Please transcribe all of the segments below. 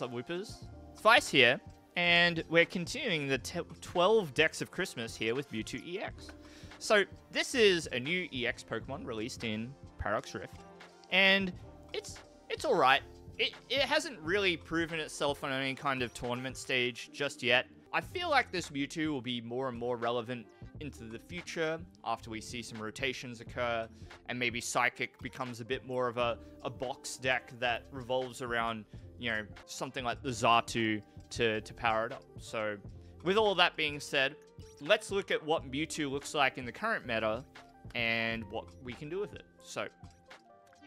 What's up, Whoopers? It's Vyse here, and we're continuing the 12 decks of Christmas here with Mewtwo EX. So, this is a new EX Pokemon released in Paradox Rift, and it's it's alright. It, it hasn't really proven itself on any kind of tournament stage just yet. I feel like this Mewtwo will be more and more relevant into the future after we see some rotations occur and maybe Psychic becomes a bit more of a, a box deck that revolves around, you know, something like the Xatu to, to power it up. So, with all that being said, let's look at what Mewtwo looks like in the current meta and what we can do with it. So,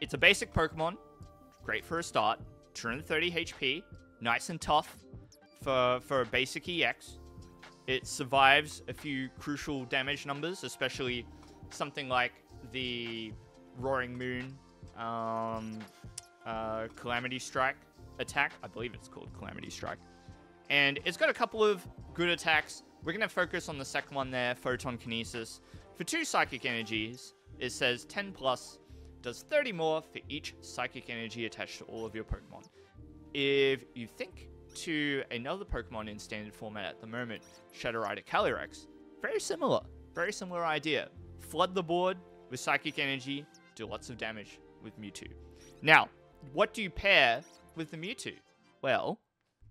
it's a basic Pokemon, great for a start, 230 HP, nice and tough for, for a basic EX. It survives a few crucial damage numbers, especially something like the Roaring Moon um, uh, Calamity Strike attack. I believe it's called Calamity Strike. And it's got a couple of good attacks. We're going to focus on the second one there, Photon Kinesis. For two Psychic Energies, it says 10 plus, does 30 more for each Psychic Energy attached to all of your Pokemon. If you think to another Pokemon in standard format at the moment, Shadow Rider Calyrex. Very similar. Very similar idea. Flood the board with Psychic Energy, do lots of damage with Mewtwo. Now, what do you pair with the Mewtwo? Well,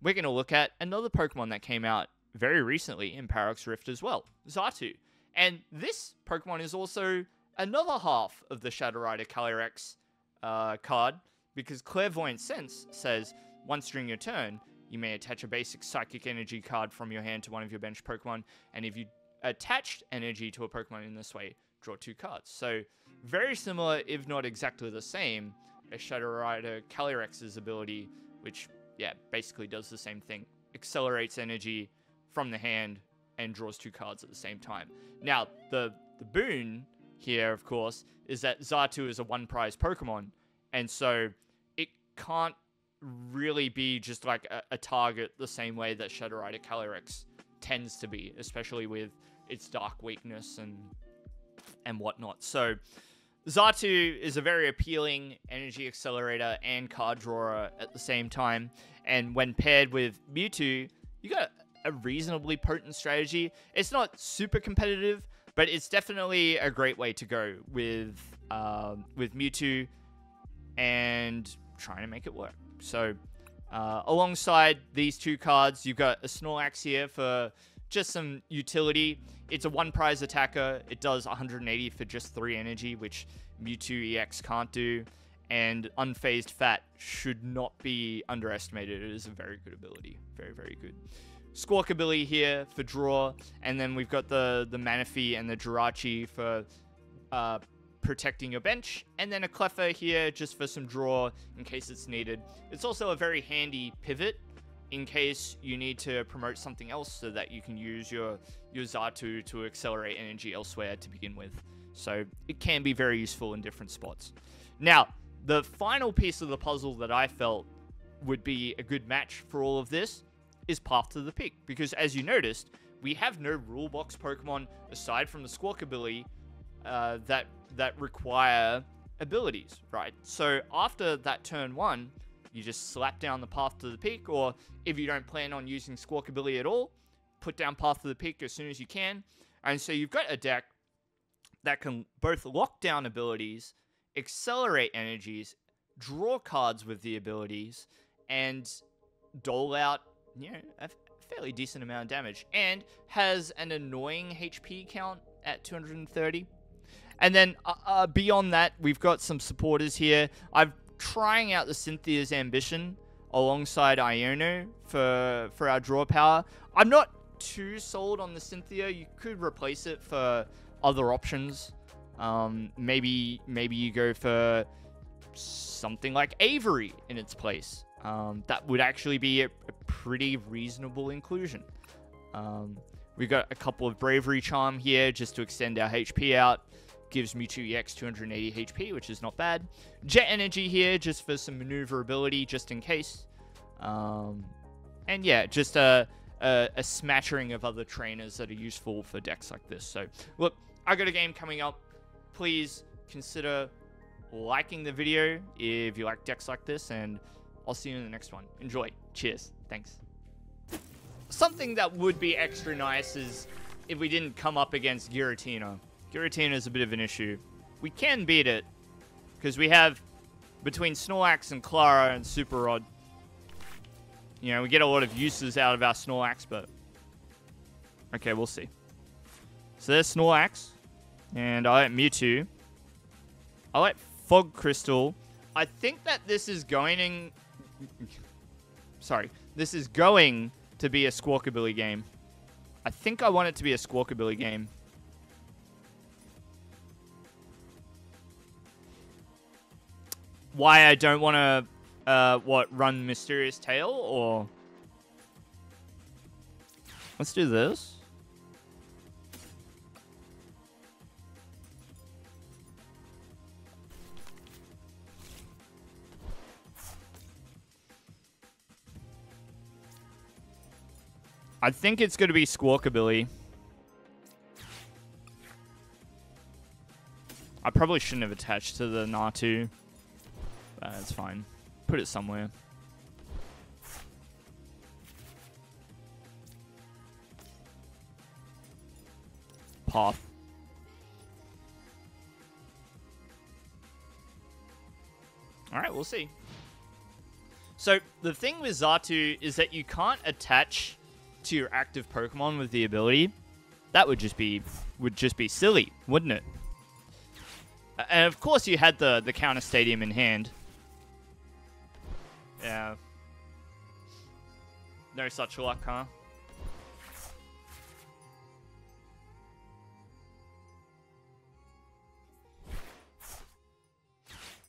we're going to look at another Pokemon that came out very recently in Paradox Rift as well, Xatu. And this Pokemon is also another half of the Shadow Rider Calyrex uh, card, because Clairvoyant Sense says once during your turn, you may attach a basic Psychic Energy card from your hand to one of your bench Pokemon, and if you attached energy to a Pokemon in this way, draw two cards. So, very similar, if not exactly the same, as Shadow Rider Calyrex's ability, which, yeah, basically does the same thing. Accelerates energy from the hand and draws two cards at the same time. Now, the, the boon here, of course, is that Xatu is a one prize Pokemon, and so it can't really be just like a, a, target the same way that Shadow Rider Calyrex tends to be, especially with its dark weakness and and whatnot. So Xatu is a very appealing energy accelerator and card drawer at the same time, and when paired with Mewtwo, you got a reasonably potent strategy. It's not super competitive, but it's definitely a great way to go with um, with Mewtwo and trying to make it work. So, uh, alongside these two cards, you've got a Snorlax here for just some utility. It's a one prize attacker. It does 180 for just three energy, which Mewtwo EX can't do. And Unfazed Fat should not be underestimated. It is a very good ability. Very, very good. Squawkabilly here for draw. And then we've got the, the Manaphy and the Jirachi for uh, protecting your bench, and then a Cleffa here just for some draw in case it's needed. It's also a very handy pivot in case you need to promote something else so that you can use your, your Xatu to accelerate energy elsewhere to begin with. So it can be very useful in different spots. Now, the final piece of the puzzle that I felt would be a good match for all of this is Path to the Peak, because as you noticed, we have no rule box Pokemon aside from the Squawkabilly uh, that that require abilities, right? So after that turn one, you just slap down the path to the peak, or if you don't plan on using Squawkabilly at all, put down path to the peak as soon as you can. And so you've got a deck that can both lock down abilities, accelerate energies, draw cards with the abilities, and dole out, you know, a fairly decent amount of damage, and has an annoying HP count at 230. And then uh, uh, beyond that, we've got some supporters here. I'm trying out the Cynthia's Ambition alongside Iono for for our draw power. I'm not too sold on the Cynthia. You could replace it for other options. Um, maybe maybe you go for something like Avery in its place. Um, that would actually be a, a pretty reasonable inclusion. Um, we got a couple of Bravery Charm here just to extend our HP out gives Mewtwo EX 280 HP, which is not bad. Jet Energy here, just for some maneuverability, just in case. Um, and yeah, just a, a, a, smattering of other trainers that are useful for decks like this. So, look, I got a game coming up. Please consider liking the video if you like decks like this and I'll see you in the next one. Enjoy. Cheers. Thanks. Something that would be extra nice is if we didn't come up against Giratina. Giratina is a bit of an issue. We can beat it because we have between Snorlax and Klara and Super Rod. You know, we get a lot of uses out of our Snorlax, but okay, we'll see. So there's Snorlax, and I like Mewtwo. I like Fog Crystal. I think that this is going. Sorry, this is going to be a Squawkabilly game. I think I want it to be a Squawkabilly game. Why I don't want to, uh, what, run Mysterious Tail, or... Let's do this. I think it's going to be Squawkabilly. I probably shouldn't have attached to the Natu. But it's fine. Put it somewhere. Path. Alright, we'll see. So, the thing with Xatu is that you can't attach to your active Pokemon with the ability, that would just be would just be silly, wouldn't it? Uh, and of course, you had the the counter stadium in hand. Yeah. No such luck, huh?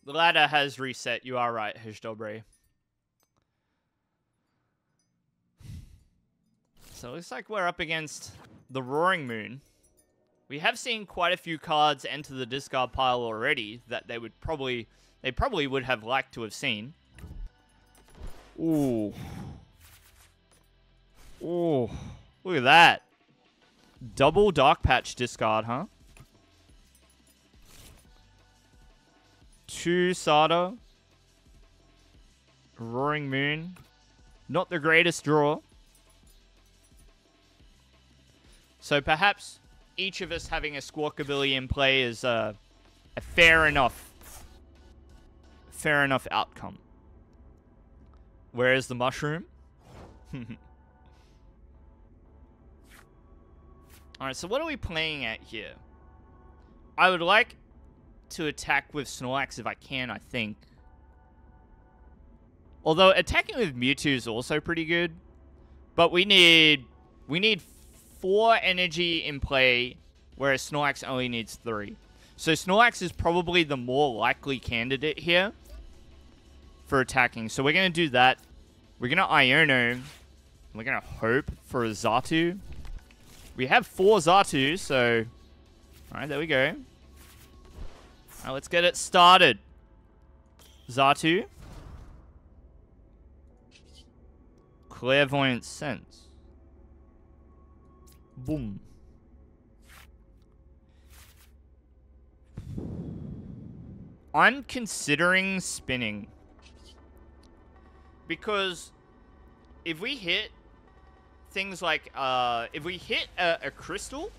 The ladder has reset. You are right, Hishdobre. So it looks like we're up against the Roaring Moon. We have seen quite a few cards enter the discard pile already that they would probably they probably would have liked to have seen. Ooh. Ooh. Look at that. Double Dark Patch discard, huh? Two Sada. Roaring Moon. Not the greatest draw. So perhaps each of us having a Squawkabilly in play is uh, a fair enough, fair enough outcome. Where is the mushroom? Alright, so what are we playing at here? I would like to attack with Snorlax if I can, I think. Although attacking with Mewtwo is also pretty good. But we need we need four energy in play, whereas Snorlax only needs three. So Snorlax is probably the more likely candidate here for attacking. So we're going to do that. We're going to Iono. We're going to hope for a Xatu. We have four Xatu, so... Alright, there we go. Alright, let's get it started. Xatu. Clairvoyant Sense. Boom. I'm considering spinning. Because if we hit things like, uh, if we hit a, a crystal,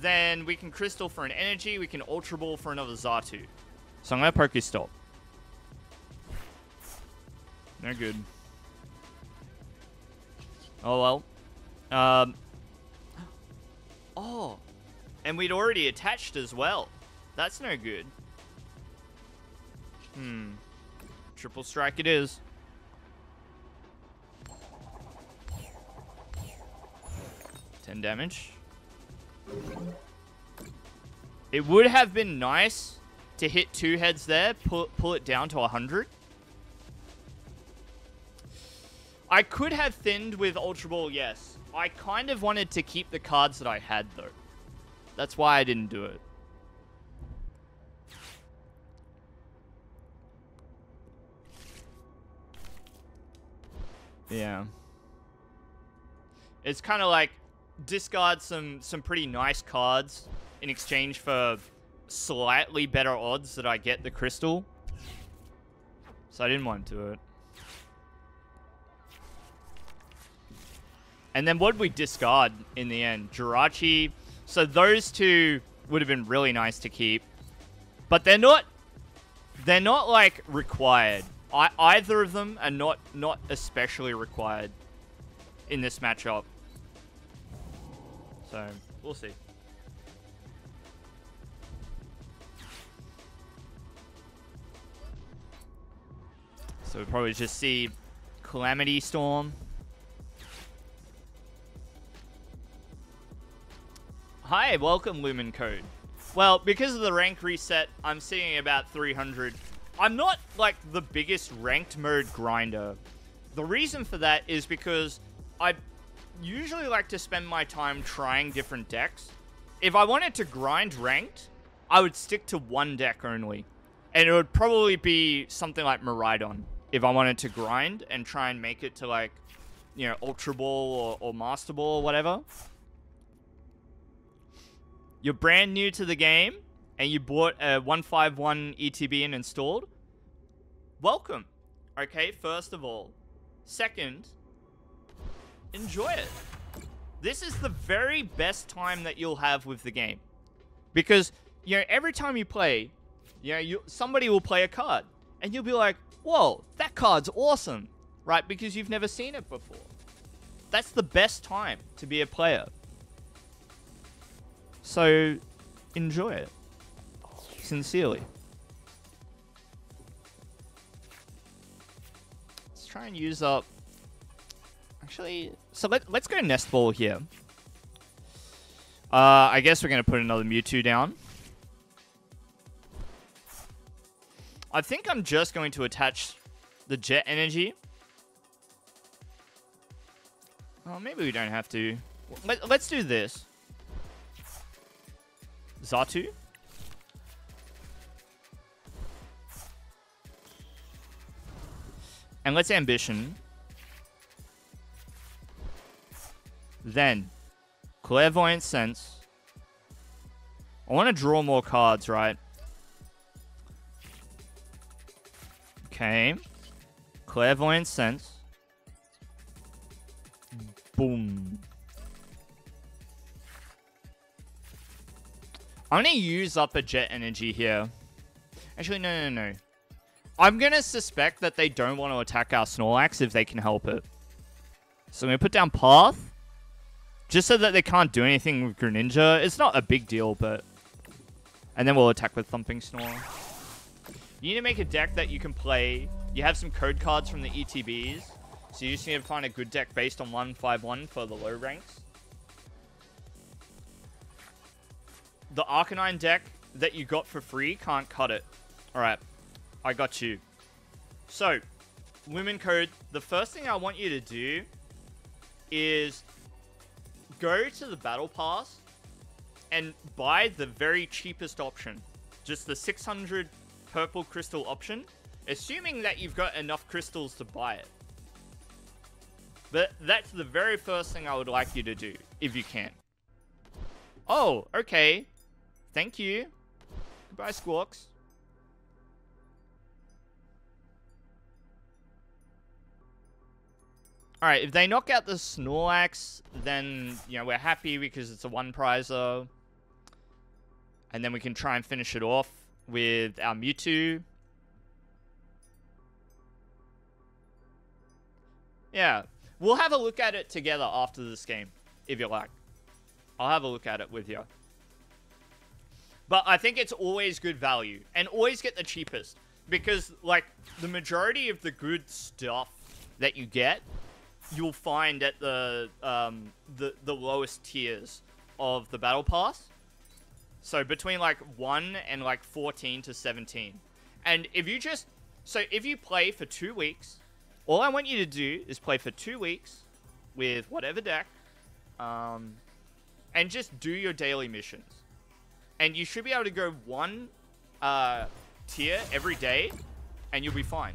then we can crystal for an energy, we can ultra ball for another Xatu. So I'm going to Pokestop. No good. Oh well. Um, oh, and we'd already attached as well. That's no good. Hmm. Triple strike it is. Ten damage. It would have been nice to hit two heads there, pull, pull it down to 100. I could have thinned with Ultra Ball, yes. I kind of wanted to keep the cards that I had, though. That's why I didn't do it. Yeah. It's kind of like discard some some pretty nice cards in exchange for slightly better odds that I get the crystal. So I didn't want to do it. And then what did we discard in the end? Jirachi. So those two would have been really nice to keep. But they're not... They're not, like, required. I, either of them are not, not especially required in this matchup. So, we'll see. So we'll probably just see Calamity Storm. Hi, welcome Lumen Code. Well, because of the rank reset, I'm seeing about 300. I'm not, like, the biggest ranked mode grinder. The reason for that is because I usually like to spend my time trying different decks. If I wanted to grind ranked, I would stick to one deck only. And it would probably be something like Miraidon. If I wanted to grind and try and make it to, like, you know, Ultra Ball or, or Master Ball or whatever. You're brand new to the game and you bought a 151 ETB and installed. Welcome. Okay, first of all. Second, enjoy it. This is the very best time that you'll have with the game. Because, you know, every time you play, you know, you, somebody will play a card. And you'll be like, whoa, that card's awesome. Right? Because you've never seen it before. That's the best time to be a player. So, enjoy it. Sincerely. Let's try and use up... Actually, so let, let's go Nest Ball here. Uh, I guess we're going to put another Mewtwo down. I think I'm just going to attach the Jet Energy. Oh, maybe we don't have to. Let, let's do this. Xatu. And let's Ambition. Then, Clairvoyant Sense. I want to draw more cards, right? Okay. Clairvoyant Sense. Boom. I'm going to use up a jet energy here. Actually, no, no, no. I'm going to suspect that they don't want to attack our Snorlax if they can help it. So I'm going to put down Path. Just so that they can't do anything with Greninja. It's not a big deal, but... And then we'll attack with Thumping Snore. You need to make a deck that you can play. You have some code cards from the ETBs. So you just need to find a good deck based on 151 for the low ranks. the Arcanine deck that you got for free can't cut it. Alright, I got you. So, Lumen Code, the first thing I want you to do is go to the Battle Pass and buy the very cheapest option. Just the 600 purple crystal option, assuming that you've got enough crystals to buy it. But that's the very first thing I would like you to do, if you can. Oh, okay. Thank you. Goodbye, Squawks. Alright, if they knock out the Snorlax, then, you know, we're happy because it's a one-prizer. And then we can try and finish it off with our Mewtwo. Yeah, we'll have a look at it together after this game, if you like. I'll have a look at it with you. But I think it's always good value. And always get the cheapest. Because, like, the majority of the good stuff that you get, you'll find at the, um, the, the lowest tiers of the Battle Pass. So between, like, 1 and, like, 14 to 17. And if you just... So if you play for two weeks, all I want you to do is play for two weeks with whatever deck, um, and just do your daily missions and you should be able to go one uh, tier every day, and you'll be fine.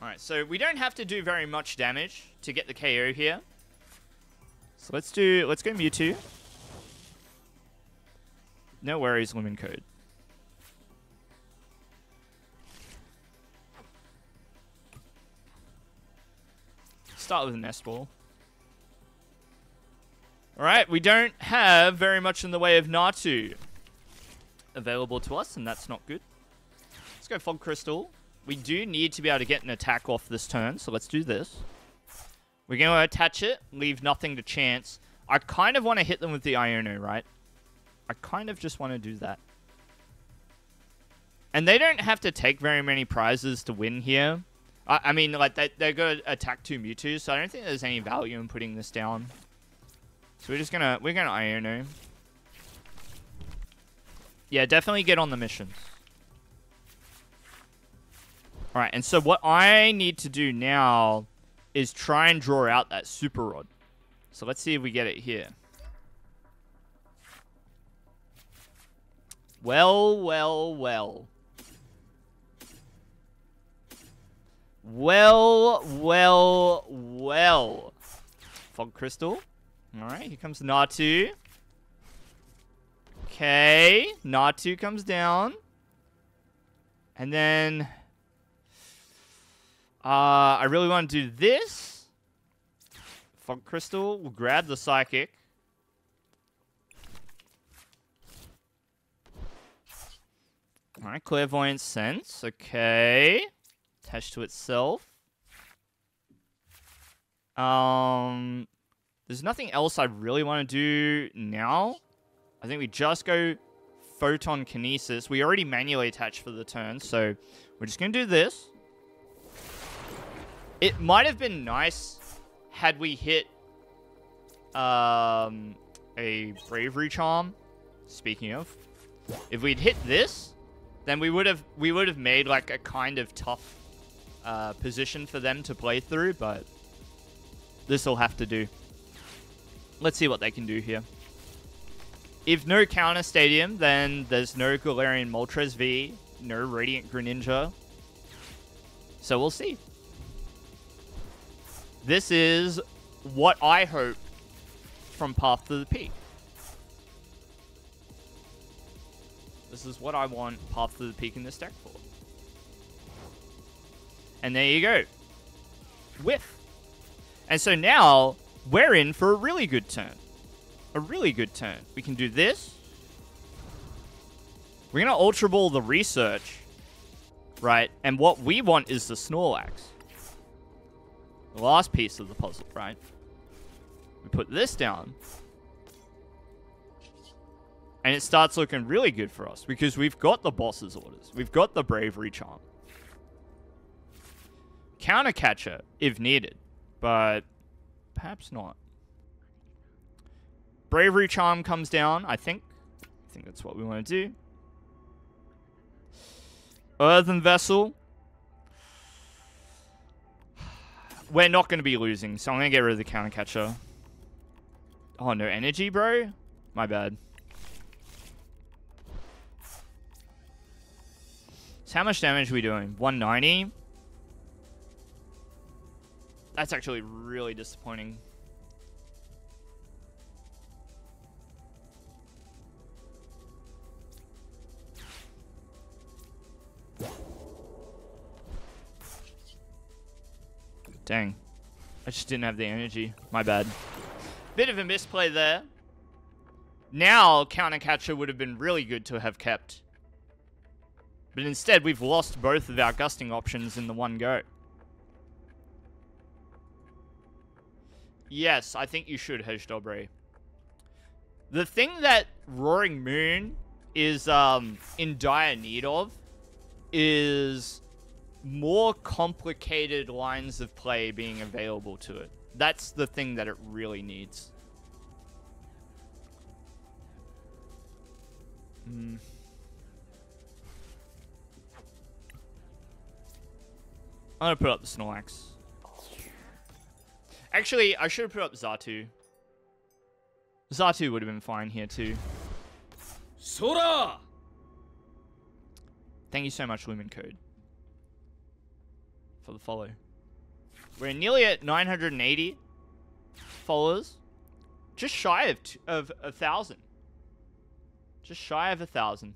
Alright, so we don't have to do very much damage to get the KO here. So let's do, let's go Mewtwo. No worries, Lumen Code. Start with a Nest Ball. Alright, we don't have very much in the way of Natu available to us, and that's not good. Let's go Fog Crystal. We do need to be able to get an attack off this turn, so let's do this. We're going to attach it, leave nothing to chance. I kind of want to hit them with the Iono, right? I kind of just want to do that. And they don't have to take very many prizes to win here. I, I mean, like, they, they're going to attack two Mewtwo, so I don't think there's any value in putting this down. So we're just gonna we're gonna Iono. Yeah, definitely get on the missions. Alright, and so what I need to do now is try and draw out that super rod. So let's see if we get it here. Well, well, well. Well, well, well. Fog Crystal. Alright, here comes Natu. Okay, Natu comes down. And then... Uh, I really want to do this. Fog Crystal. We'll grab the Psychic. Alright, Clairvoyant Sense. Okay. Attached to itself. Um, there's nothing else I really want to do now. I think we just go Photon Kinesis. We already manually attached for the turn, so we're just going to do this. It might have been nice had we hit um, a Bravery Charm. Speaking of, if we'd hit this, then we would have we would have made like a kind of tough uh, position for them to play through, but this will have to do. Let's see what they can do here. If no counter stadium, then there's no Galarian Moltres V, no Radiant Greninja. So we'll see. This is what I hope from Path to the Peak. This is what I want Path to the Peak in this deck for. And there you go. Whiff. And so now, we're in for a really good turn. A really good turn. We can do this. We're going to Ultra Ball the Research. Right? And what we want is the Snorlax. The last piece of the puzzle, right? We put this down. And it starts looking really good for us because we've got the boss's orders. We've got the bravery charm. Counter catcher if needed, but perhaps not. Bravery charm comes down, I think. I think that's what we want to do. Earthen vessel. We're not going to be losing, so I'm going to get rid of the counter catcher. Oh, no energy, bro? My bad. So how much damage are we doing? 190? That's actually really disappointing. Dang. I just didn't have the energy. My bad. Bit of a misplay there. Now, counter catcher would have been really good to have kept. But instead, we've lost both of our gusting options in the one go. Yes, I think you should, Hedge Hejdobre. The thing that Roaring Moon is um, in dire need of is more complicated lines of play being available to it. That's the thing that it really needs. Hmm. I'm gonna put up the Snorlax. Actually, I should have put up Xatu. Xatu would have been fine here too. Sora! Thank you so much, Lumen Code for the follow. We're nearly at 980 followers. Just shy of, of a thousand. Just shy of a thousand.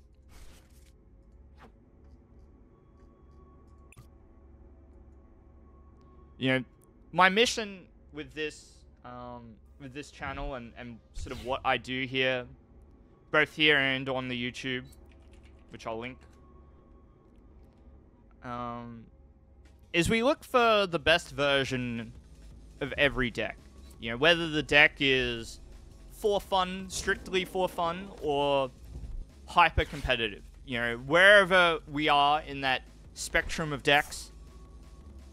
You know, my mission with this um, with this channel and, and sort of what I do here, both here and on the YouTube, which I'll link, um, is we look for the best version of every deck. You know, whether the deck is for fun, strictly for fun, or hyper competitive. You know, wherever we are in that spectrum of decks,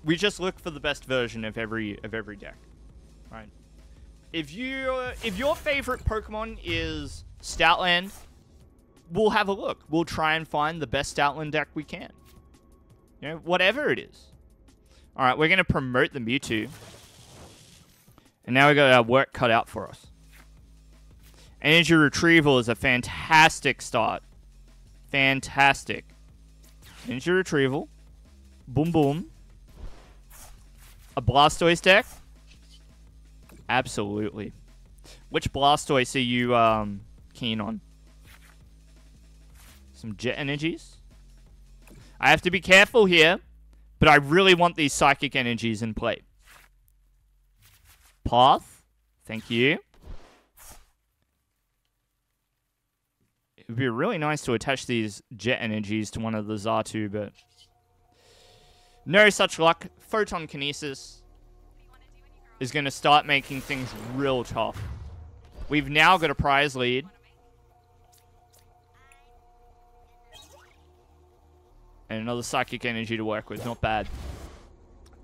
we just look for the best version of every of every deck, right? If you if your favorite Pokemon is Stoutland, we'll have a look. We'll try and find the best Stoutland deck we can. You know, whatever it is. All right, we're gonna promote the Mewtwo, and now we got our work cut out for us. Energy Retrieval is a fantastic start. Fantastic. Energy Retrieval. Boom boom. A Blastoise deck? Absolutely. Which Blastoise are you um, keen on? Some Jet Energies? I have to be careful here, but I really want these Psychic Energies in play. Path? Thank you. It would be really nice to attach these Jet Energies to one of the Xatu, but... No such luck. Photon Kinesis is going to start making things real tough. We've now got a prize lead. And another Psychic Energy to work with. Not bad.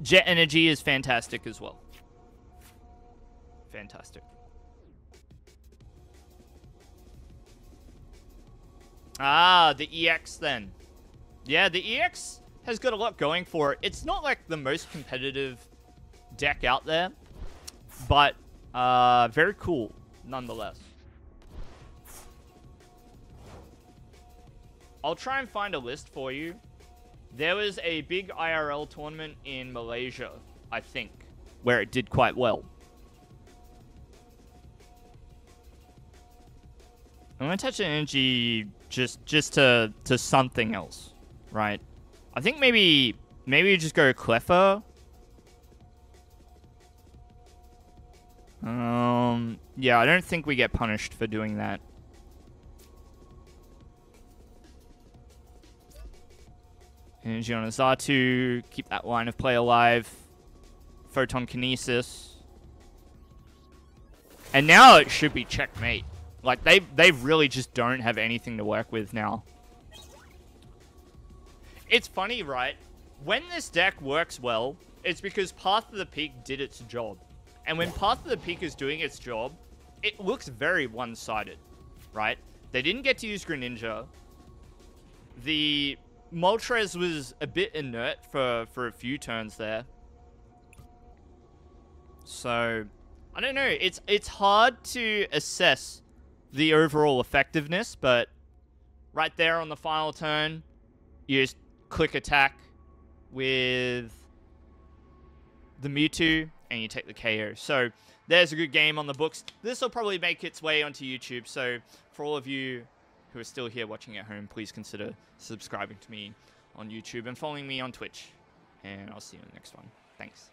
Jet Energy is fantastic as well. Fantastic. Ah, the EX then. Yeah, the EX has got a lot going for it. It's not like the most competitive deck out there, but uh, very cool nonetheless. I'll try and find a list for you. There was a big IRL tournament in Malaysia, I think, where it did quite well. I'm gonna touch energy just just to to something else, right? I think maybe maybe just go Cleffa. Um, yeah, I don't think we get punished for doing that. Energy on keep that line of play alive. Photon Kinesis. And now it should be checkmate. Like, they, they really just don't have anything to work with now. It's funny, right? When this deck works well, it's because Path of the Peak did its job. And when Path of the Peak is doing its job, it looks very one-sided, right? They didn't get to use Greninja. The Moltres was a bit inert for, for a few turns there. So, I don't know. It's it's hard to assess the overall effectiveness, but right there on the final turn, you just click attack with the Mewtwo, and you take the KO. So there's a good game on the books. This will probably make its way onto YouTube, so for all of you who are still here watching at home, please consider subscribing to me on YouTube and following me on Twitch. And I'll see you in the next one. Thanks.